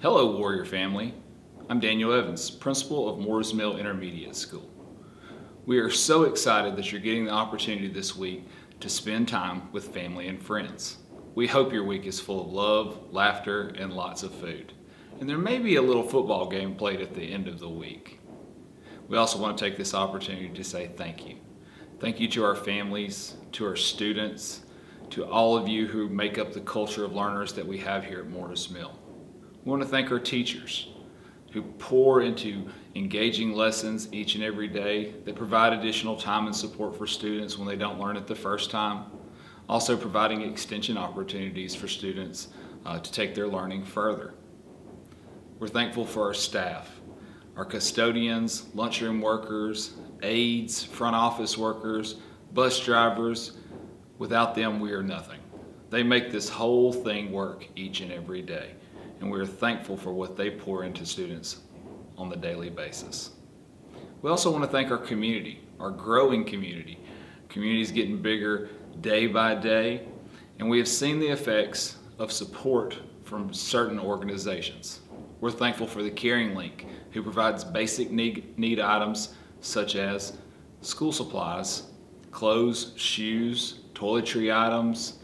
Hello, Warrior family. I'm Daniel Evans, principal of Moores Mill Intermediate School. We are so excited that you're getting the opportunity this week to spend time with family and friends. We hope your week is full of love, laughter, and lots of food. And there may be a little football game played at the end of the week. We also want to take this opportunity to say thank you. Thank you to our families, to our students, to all of you who make up the culture of learners that we have here at Moores Mill. We want to thank our teachers who pour into engaging lessons each and every day that provide additional time and support for students when they don't learn it the first time. Also providing extension opportunities for students uh, to take their learning further. We're thankful for our staff, our custodians, lunchroom workers, aides, front office workers, bus drivers. Without them, we are nothing. They make this whole thing work each and every day, and we are thankful for what they pour into students on the daily basis. We also want to thank our community, our growing community. Community is getting bigger day by day, and we have seen the effects of support from certain organizations. We're thankful for the Caring Link, who provides basic need, need items such as school supplies, clothes, shoes, toiletry items,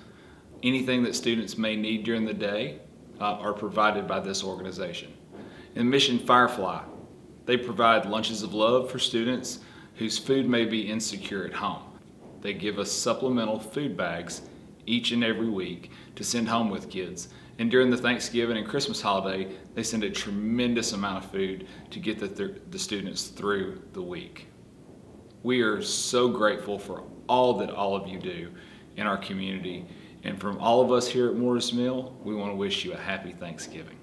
anything that students may need during the day uh, are provided by this organization. In Mission Firefly, they provide lunches of love for students whose food may be insecure at home. They give us supplemental food bags each and every week to send home with kids. And during the Thanksgiving and Christmas holiday, they send a tremendous amount of food to get the, th the students through the week. We are so grateful for all that all of you do in our community. And from all of us here at Moores Mill, we want to wish you a happy Thanksgiving.